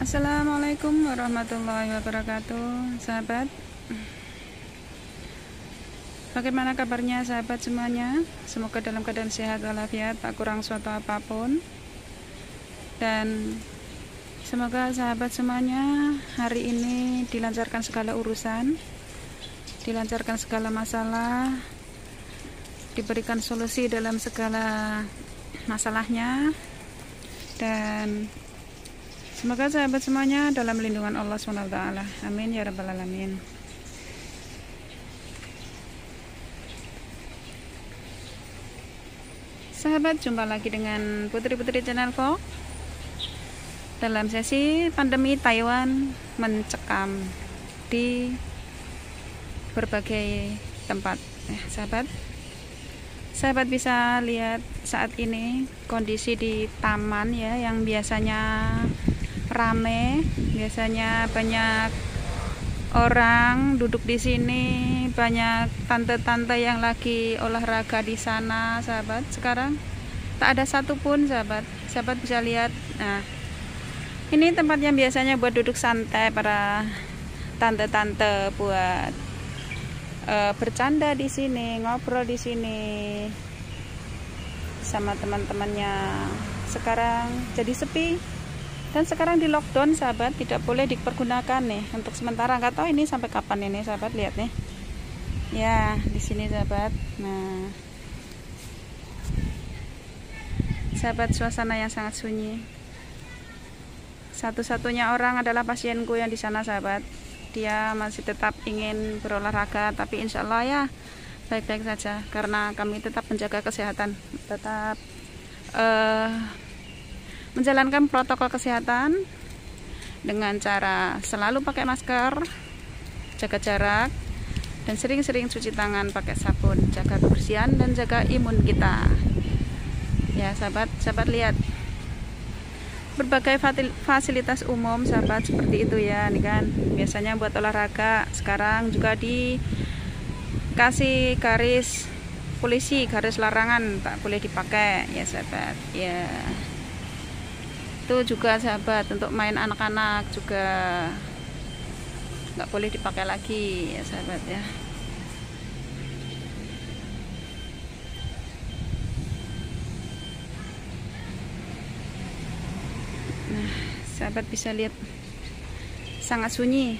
Assalamualaikum warahmatullahi wabarakatuh Sahabat. Bagaimana kabarnya sahabat semuanya? Semoga dalam keadaan sehat walafiat Tak kurang suatu apa pun. Dan Semoga sahabat semuanya Hari ini dilancarkan segala urusan Dilancarkan segala masalah Diberikan solusi dalam segala masalahnya Dan Semoga sahabat semuanya dalam lindungan Allah SWT. Amin ya Rabbal 'Alamin. Sahabat, jumpa lagi dengan Putri-Putri Channel Vlog dalam sesi pandemi Taiwan mencekam di berbagai tempat. Eh, sahabat, sahabat bisa lihat saat ini kondisi di taman ya yang biasanya rame biasanya banyak orang duduk di sini banyak tante-tante yang lagi olahraga di sana sahabat. Sekarang tak ada satupun sahabat. Sahabat bisa lihat nah ini tempat yang biasanya buat duduk santai para tante-tante buat uh, bercanda di sini ngobrol di sini sama teman-temannya. Sekarang jadi sepi. Dan sekarang di lockdown sahabat tidak boleh dipergunakan nih untuk sementara. Nggak tahu ini sampai kapan ini sahabat lihat nih. Ya di sini sahabat. Nah. Sahabat suasana yang sangat sunyi. Satu-satunya orang adalah pasienku yang di sana sahabat dia masih tetap ingin berolahraga tapi insya Allah ya baik-baik saja karena kami tetap menjaga kesehatan tetap uh, menjalankan protokol kesehatan dengan cara selalu pakai masker, jaga jarak, dan sering-sering cuci tangan pakai sabun, jaga kebersihan dan jaga imun kita. Ya, sahabat, sahabat lihat berbagai fasilitas umum sahabat seperti itu ya ini kan. Biasanya buat olahraga sekarang juga dikasih garis polisi garis larangan tak boleh dipakai ya sahabat ya. Itu juga sahabat untuk main anak-anak juga nggak boleh dipakai lagi ya sahabat ya nah sahabat bisa lihat. Sangat sunyi.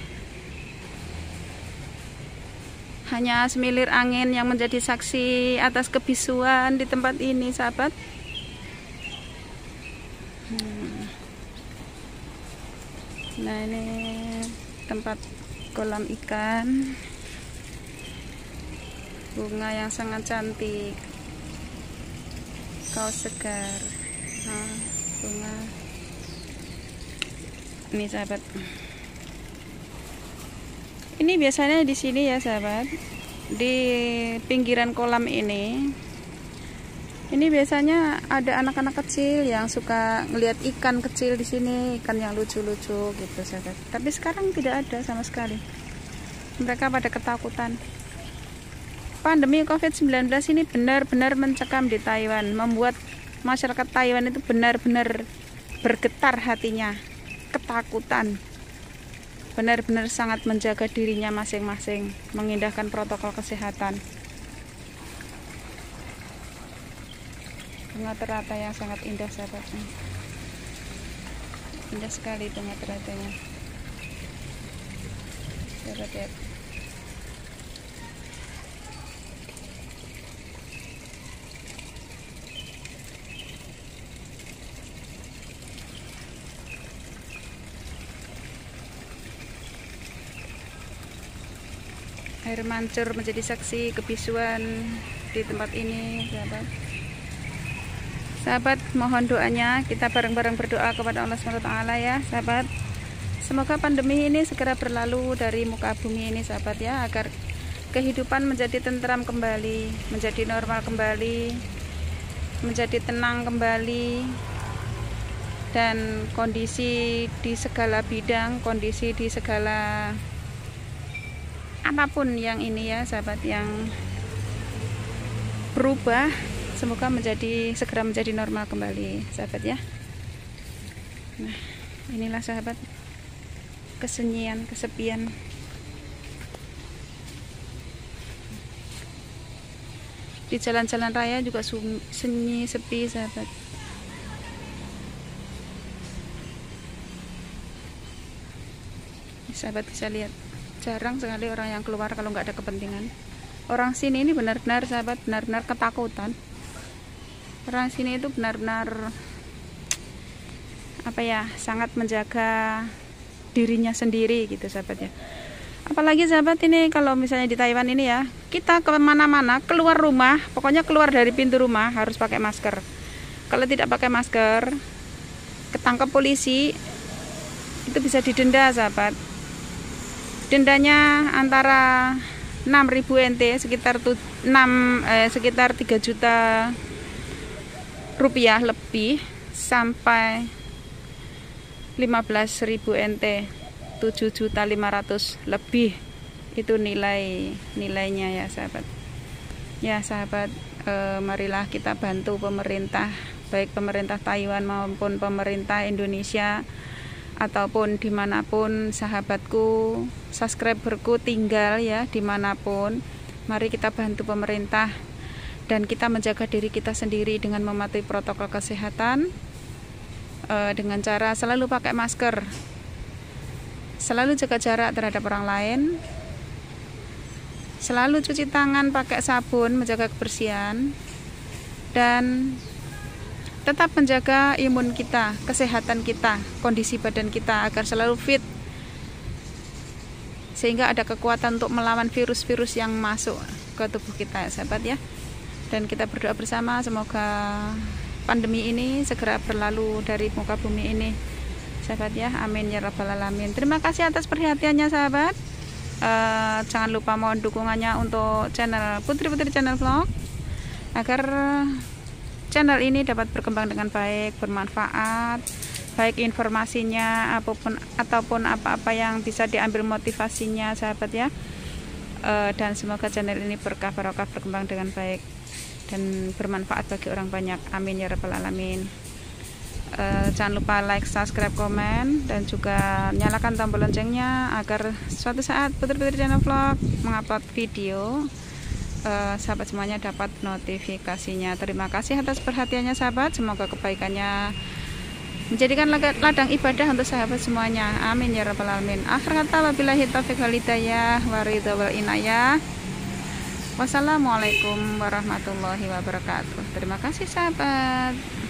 Hanya semilir angin yang menjadi saksi atas kebisuan di tempat ini sahabat. Nah ini tempat kolam ikan. Bunga yang sangat cantik. Kaos segar. Nah, bunga ini sahabat ini biasanya di sini ya sahabat di pinggiran kolam ini ini biasanya ada anak-anak kecil yang suka ngelihat ikan kecil di sini, ikan yang lucu-lucu gitu sahabat. Tapi sekarang tidak ada sama sekali. Mereka pada ketakutan. Pandemi COVID-19 ini benar-benar mencekam di Taiwan, membuat masyarakat Taiwan itu benar-benar bergetar hatinya, ketakutan. Benar-benar sangat menjaga dirinya masing-masing, mengindahkan protokol kesehatan. bunga terata yang sangat indah sahabatnya indah sekali bunga teratanya sahabat lihat air mancur menjadi saksi kebisuan di tempat ini sahabat Sahabat, mohon doanya kita bareng-bareng berdoa kepada Allah SWT ya, sahabat. Semoga pandemi ini segera berlalu dari muka bumi ini, sahabat ya, agar kehidupan menjadi tentram kembali, menjadi normal kembali, menjadi tenang kembali, dan kondisi di segala bidang, kondisi di segala apa pun yang ini ya, sahabat yang berubah semoga menjadi segera menjadi normal kembali sahabat ya. Nah inilah sahabat kesenyian kesepian. Di jalan-jalan raya juga sunyi sepi sahabat. Sahabat bisa lihat jarang sekali orang yang keluar kalau nggak ada kepentingan. Orang sini ini benar-benar sahabat benar-benar ketakutan. Orang sini itu benar-benar apa ya sangat menjaga dirinya sendiri gitu sahabat ya. Apalagi sahabat ini kalau misalnya di Taiwan ini ya kita ke mana-mana keluar rumah pokoknya keluar dari pintu rumah harus pakai masker. Kalau tidak pakai masker ketangkep polisi itu bisa didenda sahabat dendanya antara 6000 NT sekitar 6 eh, sekitar 3 juta rupiah lebih sampai 15.000 NT 7 juta 500 lebih. Itu nilai nilainya ya sahabat. Ya sahabat eh, marilah kita bantu pemerintah baik pemerintah Taiwan maupun pemerintah Indonesia ataupun di mana pun sahabatku subscriberku tinggal ya di mana pun. Mari kita bantu pemerintah dan kita menjaga diri kita sendiri dengan mematuhi protokol kesehatan eh, dengan cara selalu pakai masker. Selalu jaga jarak terhadap orang lain. Selalu cuci tangan pakai sabun menjaga kebersihan. Dan tetap menjaga imun kita kesehatan kita kondisi badan kita agar selalu fit. Sehingga ada kekuatan untuk melawan virus-virus yang masuk ke tubuh kita sahabat ya. Dan kita berdoa bersama semoga pandemi ini segera berlalu dari muka bumi ini sahabat ya. Amin ya rabbal alamin. Terima kasih atas perhatiannya sahabat. Uh, jangan lupa mohon dukungannya untuk channel Putri Putri channel vlog agar channel ini dapat berkembang dengan baik bermanfaat baik informasinya apa pun ataupun apa-apa yang bisa diambil motivasinya sahabat ya. Uh, dan semoga channel ini berkah barokah berkembang dengan baik dan bermanfaat bagi orang banyak. Amin ya rabbal alamin. Uh, jangan lupa like, subscribe, komen dan juga nyalakan tombol loncengnya agar suatu saat putri-putri channel vlog mengupload video uh, sahabat semuanya dapat notifikasinya. Terima kasih atas perhatiannya sahabat. Semoga kebaikannya menjadikan ladang ibadah untuk sahabat semuanya. Amin ya rabbal alamin. Akhir kata wabillahi taufiq wal inayah. Wassalamualaikum warahmatullahi wabarakatuh. Terima kasih sahabat